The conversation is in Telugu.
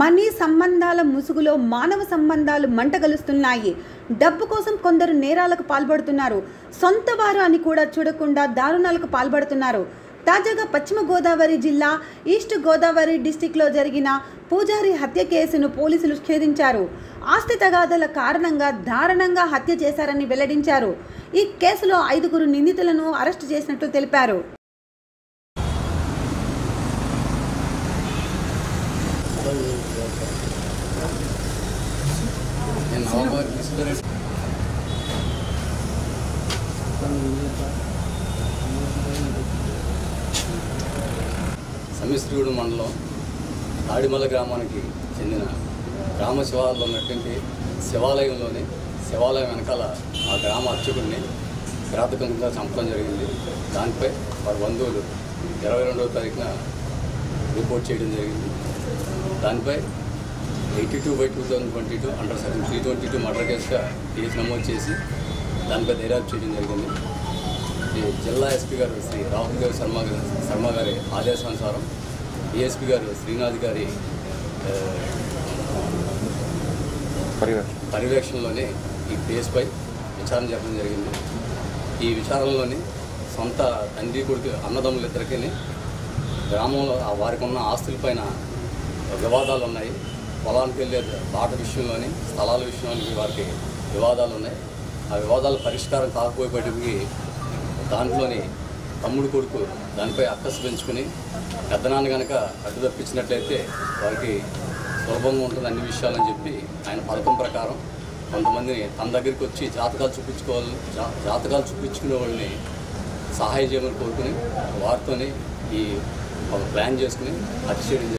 మనీ సంబంధాల ముసుగులో మానవ సంబంధాలు మంటగలుస్తున్నాయి డబ్బు కోసం కొందరు నేరాలకు పాల్పడుతున్నారు. సొంత వారు అని కూడా చూడకుండా దారుణాలకు పాల్పడుతున్నారు. తాజాగా పశ్చిమ గోదావరి జిల్లా ఈస్ట్ గోదావరి డిస్టిక్లో జరిగిన పూజారి హత్య కేసును పోలీసులు ఛేదించారు. ఆస్తి తగాదల కారణంగా దారుణంగా హత్య చేశారని వెల్లడించారు. ఈ కేసులో ఐదుగురు నిందితులను అరెస్టు చేసినట్లు తెలిపారు. నేను నవంబర్ మండలం ఆడిమల గ్రామానికి చెందిన గ్రామ శివాలయంలో ఉన్నటువంటి శివాలయంలోని శివాలయం వెనకాల ఆ గ్రామ అర్చకుడిని కిరాతకంగా చంపడం జరిగింది. దానిపై వారి బంధువులు ఇరవై రెండవ తారీఖున రిపోర్ట్ చేయడం జరిగింది. దానిపై eighty two by two thousand twenty two under section three twenty two murder కేసుగా case నమోదు చేసి దానిపై దర్యాప్తు చేయడం జరిగింది. జిల్లా ఎస్పీ గారు శ్రీ రాహుల్ దేవ్ శర్మ శర్మ గారి ఆదేశానుసారం డిఎస్పీ గారు శ్రీనాథ్ గారి పర్యవేక్షణలోనే ఈ కేసుపై విచారణ జరపడం జరిగింది. ఈ విచారణలోని సొంత తండ్రి కొడుకు అన్నదమ్ములిద్దరికీ గ్రామంలో ఆ వారికి ఉన్న ఆస్తులపైన వివాదాలు ఉన్నాయి. పొలానికి వెళ్ళే బాట విషయంలోని స్థలాల విషయంలోని వారికి వివాదాలు ఉన్నాయి. ఆ వివాదాల పరిష్కారం కాకపోయేపటికి దాంట్లోని తమ్ముడు కొడుకు దానిపై అక్కసు పెంచుకుని పెద్దనాన్న కనుక అడ్డు తప్పించినట్లయితే వారికి సులభంగా ఉంటుంది అన్ని విషయాలని చెప్పి ఆయన పథకం ప్రకారం కొంతమందిని తన దగ్గరికి వచ్చి జాతకాలు చూపించుకోవాలి జా- జాతకాలు చూపించుకునే వాళ్ళని సహాయం చేయమని కోరుకుని వారితోని ఈ ప్లాన్ చేసుకుని హత్య చేయడం